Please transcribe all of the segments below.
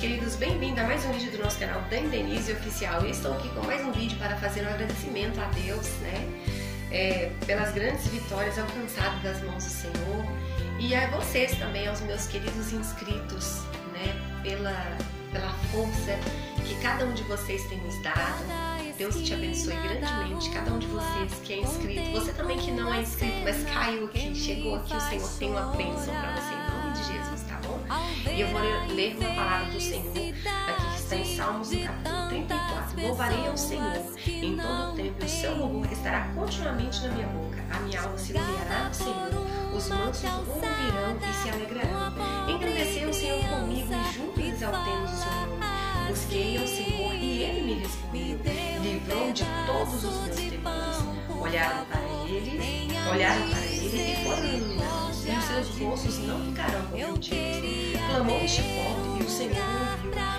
queridos, bem-vindos a mais um vídeo do nosso canal Dani Denise Oficial. Eu estou aqui com mais um vídeo para fazer um agradecimento a Deus, né? É, pelas grandes vitórias alcançadas das mãos do Senhor e a vocês também, aos meus queridos inscritos, né? Pela, pela força que cada um de vocês tem nos dado. Deus te abençoe grandemente, cada um de vocês que é inscrito. Você também que não é inscrito, mas caiu aqui, chegou aqui, o Senhor tem uma bênção para você em nome de Jesus? E eu vou ler uma palavra do Senhor aqui que está em Salmos, capítulo 34. Louvarei ao Senhor em todo o tempo, e o seu louvor estará continuamente na minha boca. A minha alma se gloriará no Senhor, os mansos ouvirão e se alegrarão. Engrandeceu o Senhor comigo e juntos exaltemos o nome. Busquei ao Senhor e ele me respondeu. Livrou de todos os meus temores. Olharam para ele, olharam para ele e foram iluminados, os seus rostos não ficarão confundidos. Clamou este forte e o Senhor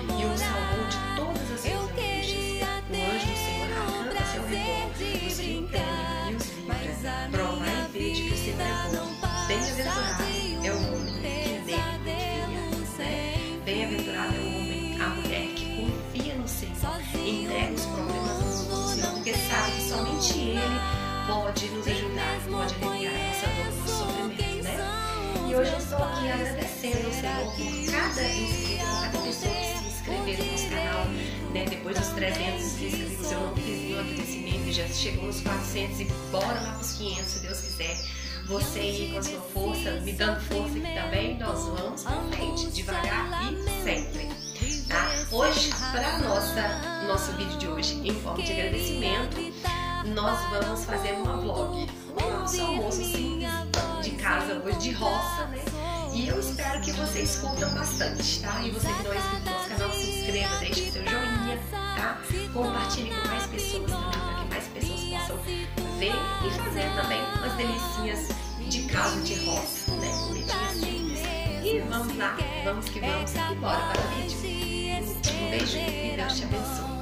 ouviu e o salvou de todas as suas angústias. O anjo do Senhor arranca seu redor os que o temem e os livra. Provai e vede que o Senhor é bom. Bem-aventurado é o homem que nele confia. Né? Bem-aventurado é o homem, a mulher que confia no Senhor, entrega os problemas do Senhor, porque sabe somente Ele pode nos ajudar, pode hoje eu estou aqui agradecendo ao Senhor por cada inscrito, cada pessoa que se inscreveu no nosso canal, né? Depois dos 300 inscritos, eu não fiz nenhum agradecimento, já chegou nos 400 e bora lá para os 500, se Deus quiser. Você aí com a sua força, me dando força aqui também, nós vamos para frente, devagar e sempre. Tá? Hoje, para nossa nosso vídeo de hoje, em forma de agradecimento, nós vamos fazer uma vlog, um nosso almoço simples casa hoje, de roça, né? E eu espero que vocês curtam bastante, tá? E você que não é inscrito no nosso canal, se inscreva, deixe seu joinha, tá? Compartilhe com mais pessoas também, para que mais pessoas possam ver e fazer também umas delicinhas de casa de roça, né? Comidinhas simples. E vamos lá, vamos que vamos e bora para o vídeo. Um beijo e Deus te abençoe.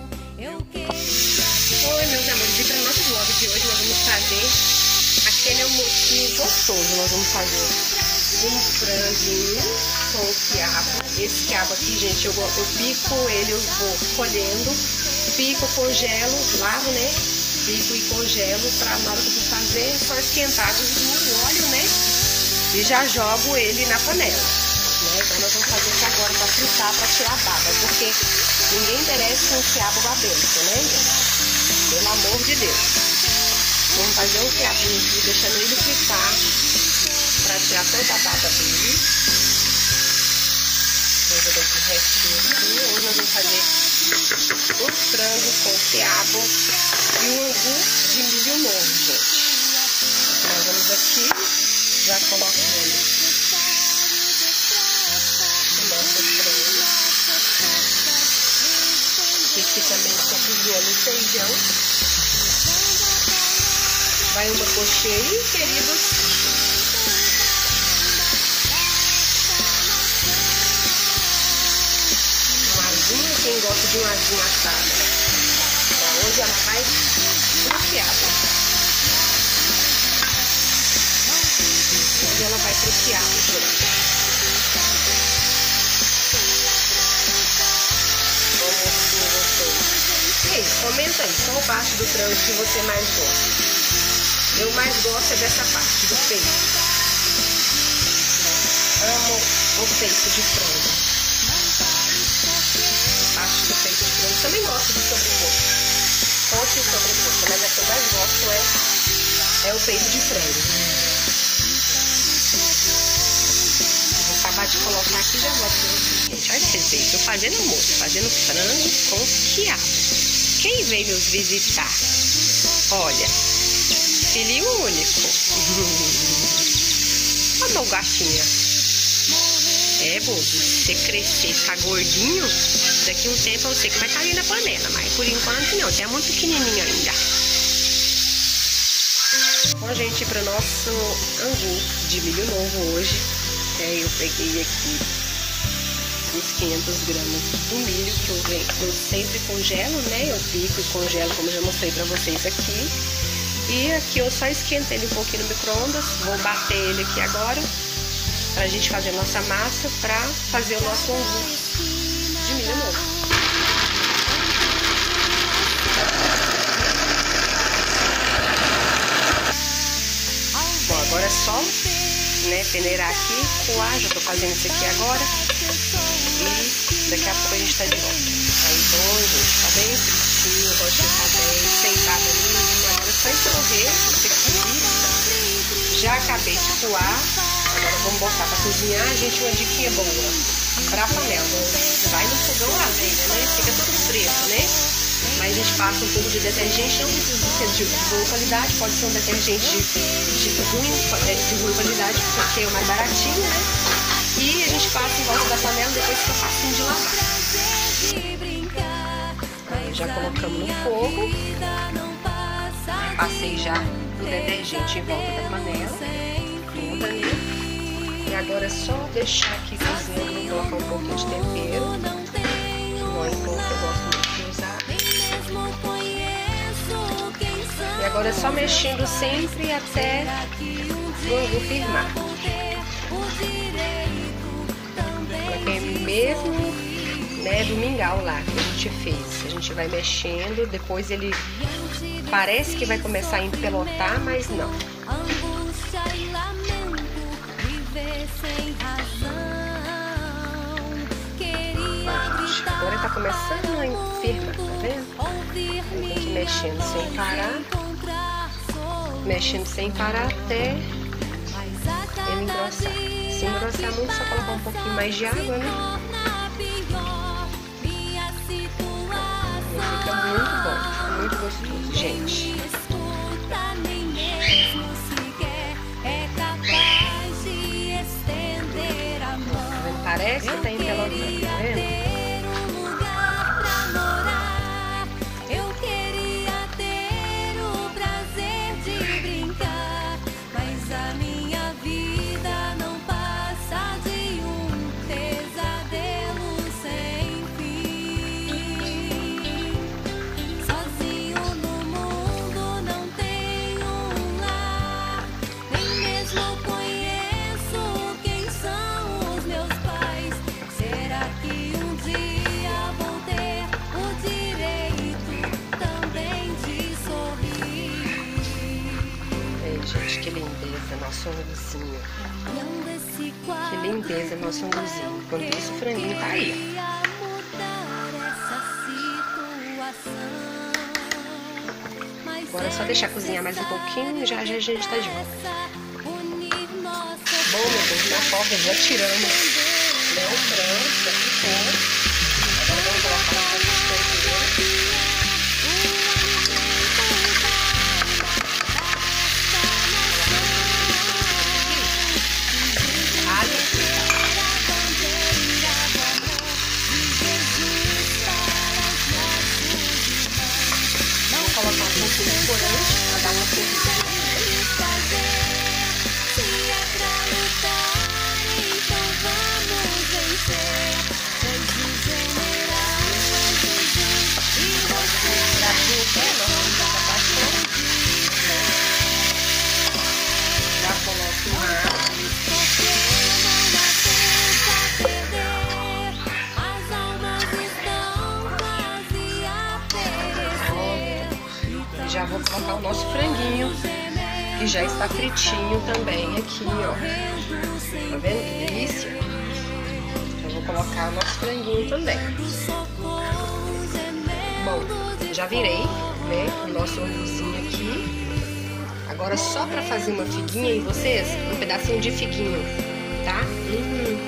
Oi, meus amores, e para o nosso vlog de hoje nós vamos fazer aquele almocinho gostoso. Nós vamos fazer um franguinho com quiabo. Esse quiabo aqui, gente, eu, eu pico ele, eu vou colhendo, pico, congelo, lavo, né? Pico e congelo para na hora que eu vou fazer, só esquentar no óleo, né? E já jogo ele na panela. Né? Então nós vamos fazer isso agora para fritar, para tirar a baba, porque ninguém merece um quiabo babento, né? Pelo amor de Deus. Vamos fazer um quiabinho aqui, deixando ele fritar para tirar toda a baba dele. Vou jogar esse restinho aqui. Hoje nós vamos fazer o frango com quiabo e o angu de milho novo, gente. Nós vamos aqui já colocando Aqui também estou cozinhando feijão. Vai uma cocheira, queridos. Um asinho, quem gosta de um asinho assado. Hoje ela vai fruteada. Hoje ela vai fruteada, gente. Comenta aí, qual parte do que você mais gosta? Eu mais gosto é dessa parte, do peito. Amo o peito de frango. A parte do peito de frango. Também gosto do sobrecoxa. Coxa e sobrecoxa, mas a que eu mais gosto é, é o peito de frango. Vou acabar de colocar aqui e já volto pra vocês. Gente, olha esse receita. Eu fazendo almoço, fazendo frango com quiabo. Quem veio nos visitar? Olha, filho único. Olha o gatinha. É, bobo, você crescer, ficar gordinho, daqui um tempo eu sei que vai estar ali na panela, mas por enquanto não, tem muito pequenininho ainda. Bom, gente, para o nosso angu de milho novo hoje, é, eu peguei aqui uns 500 gramas do milho que eu, eu sempre congelo, né? Eu pico e congelo, como já mostrei pra vocês aqui. E aqui eu só esquentei ele um pouquinho no micro-ondas. Vou bater ele aqui agora pra gente fazer a nossa massa pra fazer o nosso angu de de novo. Bom, agora é só né, peneirar aqui, coar, já tô fazendo isso aqui agora. E daqui a pouco a gente tá de volta. Aí bom, gente, tá bem fritinho, gosto de estar bem sentado ali. É só escorrer, você Já acabei de coar. Agora vamos botar pra cozinhar, gente, uma diquinha boa. Pra panela. Vai no fogão a lenha, né? Fica tudo preto, né? Mas a gente passa um pouco de detergente, não precisa ser de, boa qualidade, pode ser um detergente de, de, ruim, é, de ruim qualidade, porque é o mais baratinho, né? E a gente passa em volta da panela depois fica facinho de lavar. Aí já colocamos no fogo. Passei já o detergente em volta da panela. Toda, né? E agora é só deixar aqui cozinhando, colocar um pouquinho de tempero. É pouco, eu gosto muito de usar. E agora é só mexendo sempre até o firmar. Aquele mesmo né, do mingau lá que a gente fez. A gente vai mexendo, depois ele parece que vai começar a empelotar, mas não. Agora tá começando a firmar, tá vendo? Tem que mexendo sem parar. Mexendo sem parar até ele engrossar. Se engrossar muito, só colocar um pouquinho mais de água, né? Gente. Que lindeza, nosso anguzinho. Enquanto isso, o franguinho tá aí. Agora é só deixar cozinhar mais um pouquinho e já, já a gente tá de volta. Bom, meu Deus, na folga já tiramos né, o frango, ficou. Agora vamos colocar para dar já vou colocar o nosso franguinho, que já está fritinho também aqui, ó. Tá vendo que delícia? Já vou colocar o nosso franguinho também. Bom, já virei, né, o nosso anguzinho aqui. Agora só para fazer uma figuinha em vocês, um pedacinho de figuinho, tá? Uhum.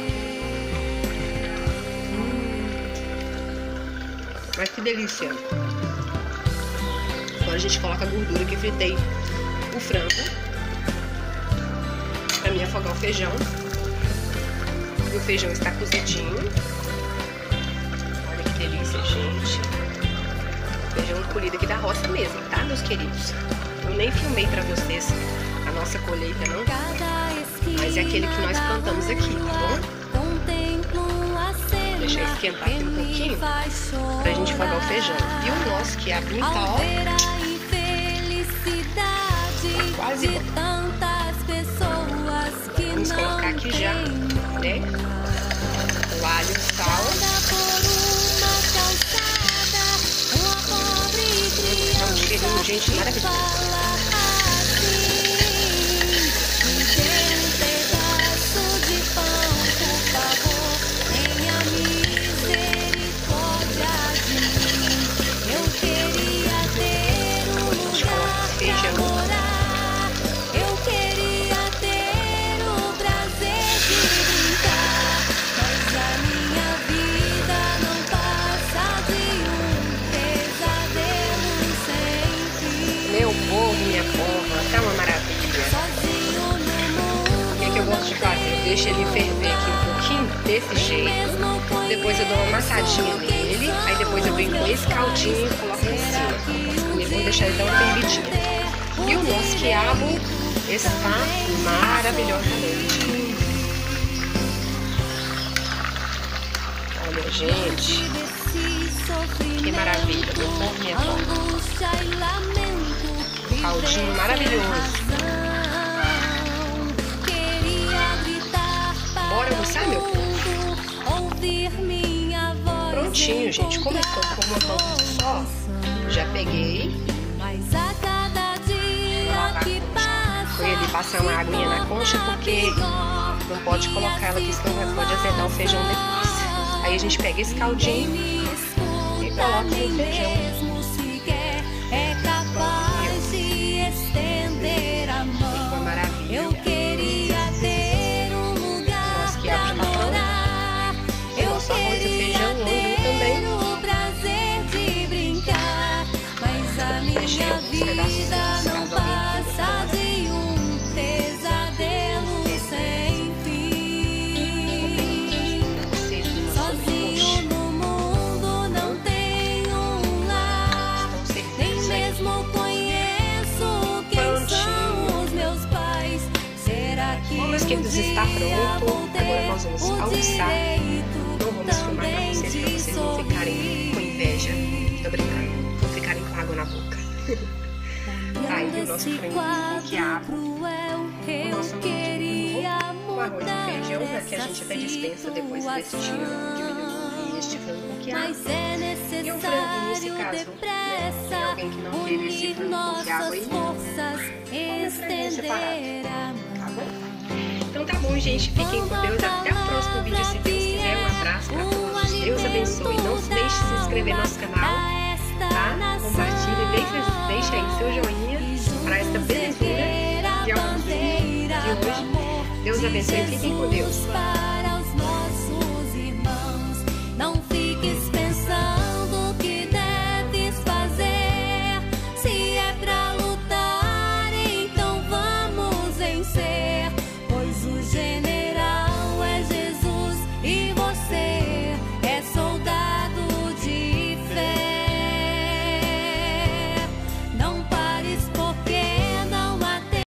Hum. Mas que delícia! Agora a gente coloca a gordura que fritei o frango. Pra mim afogar o feijão. E o feijão está cozidinho. Olha que delícia, gente. Feijão colhido aqui da roça mesmo, tá, meus queridos? Eu nem filmei pra vocês a nossa colheita, não. Mas é aquele que nós plantamos aqui, tá bom? Deixa eu esquentar aqui um pouquinho pra gente afogar o feijão. E o nosso que é a pinta, ó quase. De tantas pessoas que Vamos não colocar aqui já, né? O alho, sal. Calçada, então, cheirinho, gente, maravilhoso. Desse jeito. Depois eu dou uma massadinha nele. Aí depois eu venho com esse caldinho e coloco em cima. E vou deixar ele dar uma fervidinha. E o nosso quiabo está maravilhosamente. Olha, gente. Que maravilha, meu povo, minha porra caldinho maravilhoso. Bora almoçar, meu povo? Prontinho, gente. Como eu tô com uma mão só, já peguei. Fui ali passar uma aguinha na concha porque não pode colocar ela aqui, senão pode azedar o feijão depois. Aí a gente pega esse caldinho e coloca no feijão. Queridos, está pronto. Agora nós vamos almoçar. Não vamos filmar pra vocês, pra vocês não ficarem com inveja. Tô brincando, não ficarem com água na boca. Tá aí o nosso frango com quiabo, o nosso com arroz e feijão, né, que a gente até dispensa depois desse dia diminuir este frango com quiabo. E um franguinho, se caso né, tem alguém que não teve esse frango com quiabo aí, come franguinho separado, tá bom? Então tá bom, gente. Fiquem com Deus. Até o próximo vídeo, se Deus quiser. Um abraço pra todos. Deus abençoe. Não se deixe de se inscrever no nosso canal, tá? Compartilhe, deixe, deixe aí seu joinha para esta belezura de almoço de hoje. Deus abençoe. Fiquem com Deus.